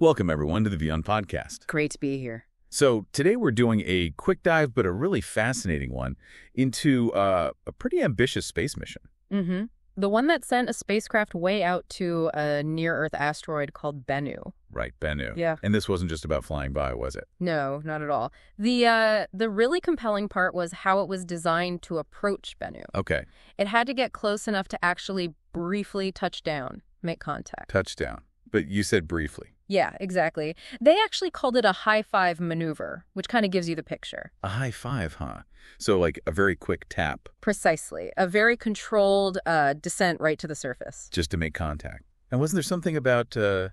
Welcome, everyone, to the WION Podcast. Great to be here. So today we're doing a quick dive, but a really fascinating one, into uh, a pretty ambitious space mission. Mm-hmm. The one that sent a spacecraft way out to a near-Earth asteroid called Bennu. Right, Bennu. Yeah. And this wasn't just about flying by, was it? No, not at all. The uh, the really compelling part was how it was designed to approach Bennu. Okay. It had to get close enough to actually briefly touch down, make contact. Touchdown. But you said briefly. Yeah, exactly. They actually called it a high five maneuver, which kind of gives you the picture. A high five, huh? So like a very quick tap Precisely. A very controlled uh, descent right to the surface. just to make contact. And wasn't there something about uh,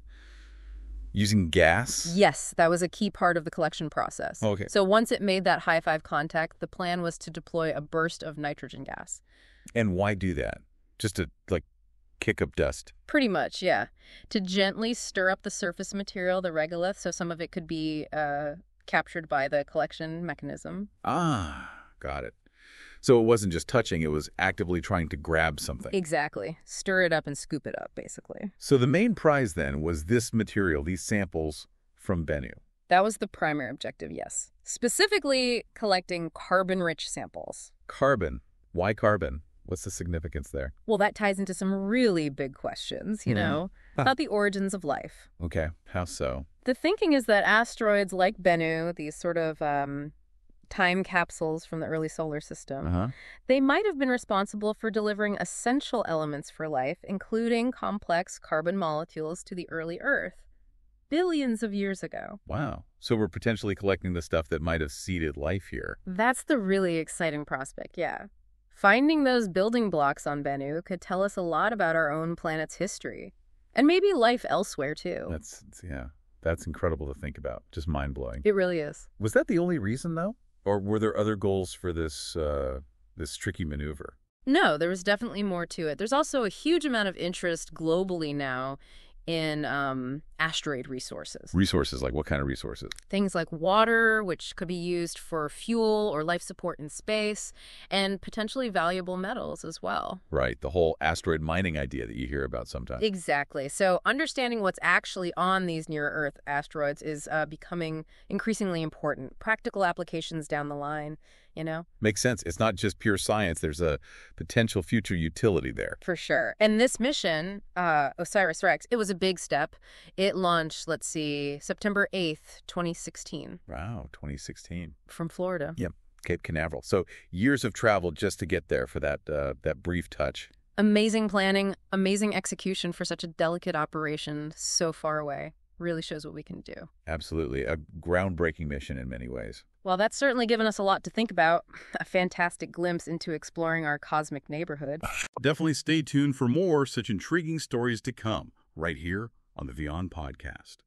using gas? Yes, that was a key part of the collection process. Okay. So once it made that high five contact, the plan was to deploy a burst of nitrogen gas. And why do that? Just to like kick up dust. Pretty much, yeah. To gently stir up the surface material, the regolith, so some of it could be uh, captured by the collection mechanism. Ah, got it. So it wasn't just touching, it was actively trying to grab something. Exactly. Stir it up and scoop it up, basically. So the main prize then was this material, these samples from Bennu. That was the primary objective, yes. Specifically, collecting carbon-rich samples. Carbon. Why carbon? What's the significance there? Well, that ties into some really big questions, you Mhm. know, Ah. about the origins of life. Okay, how so? The thinking is that asteroids like Bennu, these sort of um, time capsules from the early solar system, Uh-huh. they might have been responsible for delivering essential elements for life, including complex carbon molecules to the early Earth, billions of years ago. Wow. So we're potentially collecting the stuff that might have seeded life here. That's the really exciting prospect, yeah. Finding those building blocks on Bennu could tell us a lot about our own planet's history. And maybe life elsewhere, too. That's, yeah, that's incredible to think about. Just mind-blowing. It really is. Was that the only reason, though? Or were there other goals for this, uh, this tricky maneuver? No, there was definitely more to it. There's also a huge amount of interest globally now in um, asteroid resources. Resources, like what kind of resources? Things like water, which could be used for fuel or life support in space, and potentially valuable metals as well. Right, the whole asteroid mining idea that you hear about sometimes. Exactly. So understanding what's actually on these near-Earth asteroids is uh, becoming increasingly important. Practical applications down the line, you know? Makes sense. It's not just pure science. There's a potential future utility there. For sure. And this mission, uh, OSIRIS-REx, it was a big step. It launched, let's see, September 8th, 2016, Wow, 2016. from Florida. Yep, Cape Canaveral. So years of travel just to get there for that uh, that brief touch. Amazing planning, amazing execution for such a delicate operation so far away. Really shows what we can do. Absolutely. A groundbreaking mission in many ways. Well, that's certainly given us a lot to think about. A fantastic glimpse into exploring our cosmic neighborhood. Definitely stay tuned for more such intriguing stories to come right here on the WION Podcast.